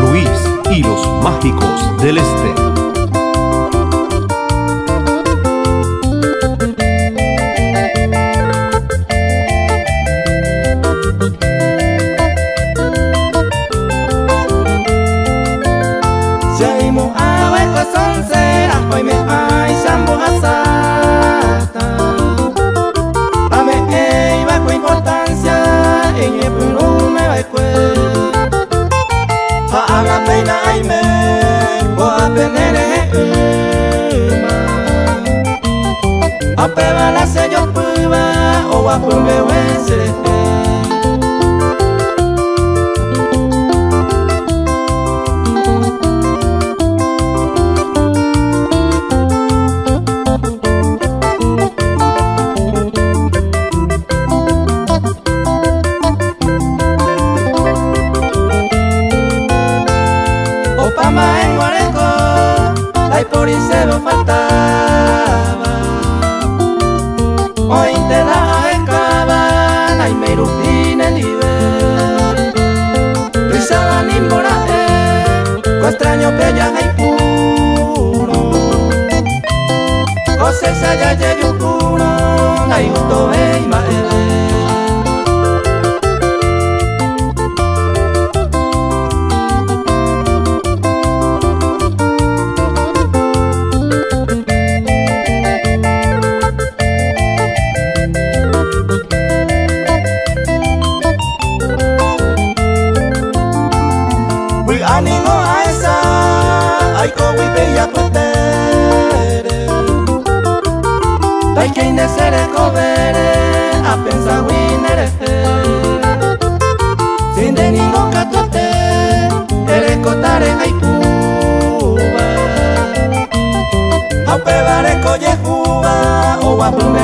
Luis y los Mágicos del Este. Apeba la sello puba o wapumbe wensere Opama en Guareco, hay por se lo faltaba. Acaban, hay merupine libre. Risaba nimbora, co extraño bella hay puro. José saya Aningo aesa, aiko wipe ya putere Tai que inesere covere, a pensa winere Sin de ningo catote, ere cotare haipuba Aupebare coye juba, o wapume wesere